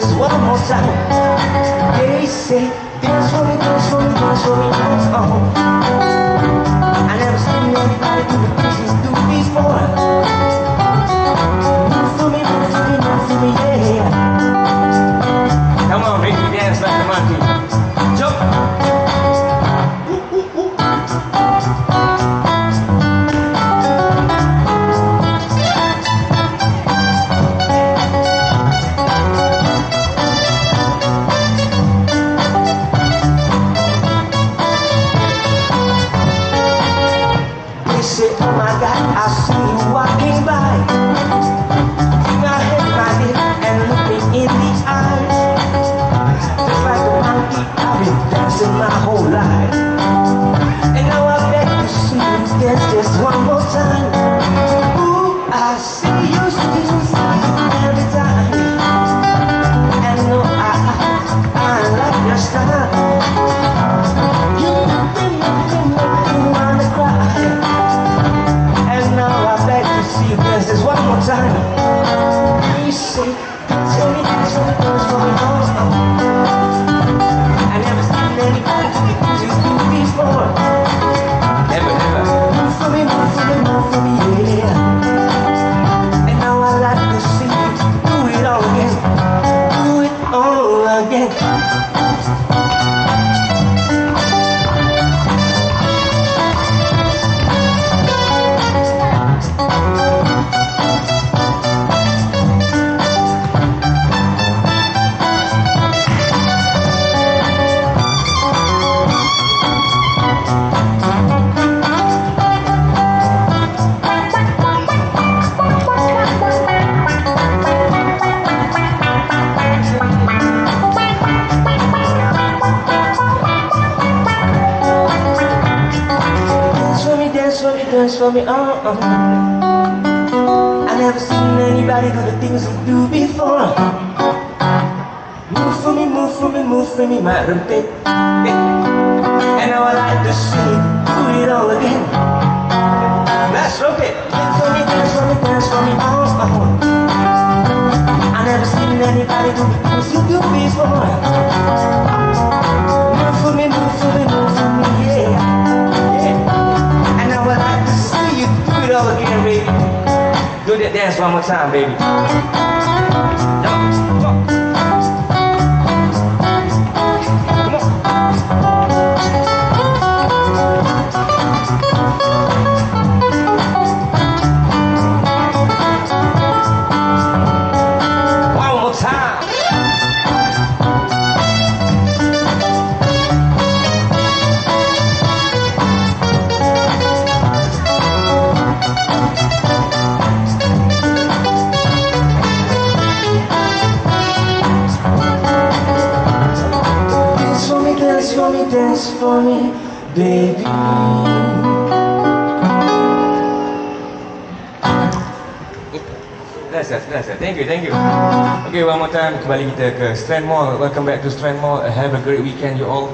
just one more time. They say, dance for me, dance for me, dance for me, dance on. Oh. I never seen anybody do the things you do before. Move for me, move for me, move for me, yeah. Come on, me dance like a monkey. Again. For me, dance for me, oh, oh. I never seen anybody do the things you do before. Move for me, move for me, move for me, my rumpet. And I like to see do it all again. Let's rock. Dance for me, dance for me, dance for me, oh, oh. I never seen anybody do the things you do before. All again, baby. Do that dance one more time, baby. Dance for me, baby. Thank you, thank you. Okay, one more time. Kembali kita ke Strand Mall. Welcome back to Strand Mall. Have a great weekend, you all.